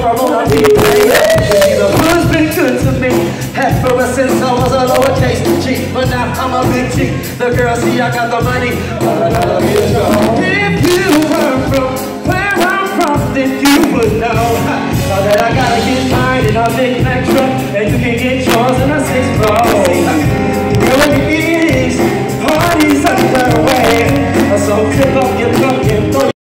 for a moment The wood's been good to me Half ever since I was a lowercase G But now I'm a big G The girl see I got the money If you were from where I'm from Then you would know. That I gotta get mine And a big make extra